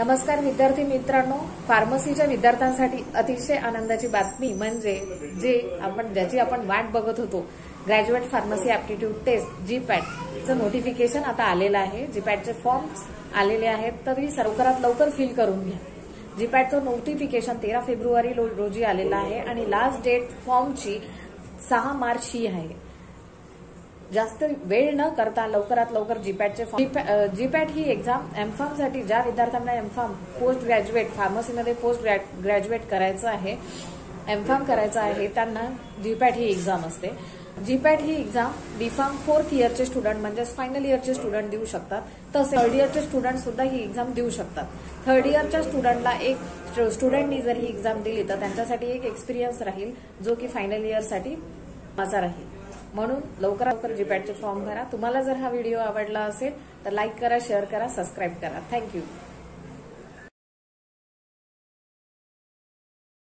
नमस्कार विद्यार्थी मित्रांनो. फार्मसीच्या विद्यार्थ्यांसाठी अतिशय आनंदाची बातमी म्हणजे जे आपण ज्याची आपण वाट बघत होतो. Graduate pharmacy aptitude test G पॅटचं notification आता आलेलं आहे. जी पॅटचे फॉर्म्स आलेले आहेत. तरी लवकरात लवकर फिल करून घ्या. जी पॅटचं नोटिफिकेशन तेरा फेब्रुवारी रोजी आलेलं आहे. आणि लास्ट डेट फॉर्मची सहा मार्च ही आहे. जास्त वेळ न करता लवकरात लवकर जीपॅटचे जीपॅट ही एक्झाम एमफार्मसाठी ज्या विद्यार्थ्यांना एमफार्म पोस्ट ग्रॅज्युएट फार्मसीमध्ये पोस्ट ग्रॅज्युएट करायचं आहे एमफार्म करायचं आहे त्यांना जीपॅट ही एक्झाम असते. जीपॅट ही एक्झाम बीफार्म फोर्थ इयरचे स्टुडंट म्हणजेच फायनल इयरचे स्टुडंट देऊ शकतात. तसे थर्ड इयरचे स्टुडंट सुद्धा ही एक्झाम देऊ शकतात. थर्ड इयरच्या स्टुडंटला एक स्टुडंटनी जर ही एक्झाम दिली तर त्यांच्यासाठी एक एक्सपिरियन्स राहील जो की फायनल इयरसाठी माझा राहील. म्हणून लवकरात लवकर जीपॅटचे फॉर्म भरा. तुम्हाला जर हा व्हिडिओ आवडला असेल तर लाईक करा शेअर करा सबस्क्राईब करा. थँक्यू